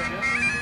Yes,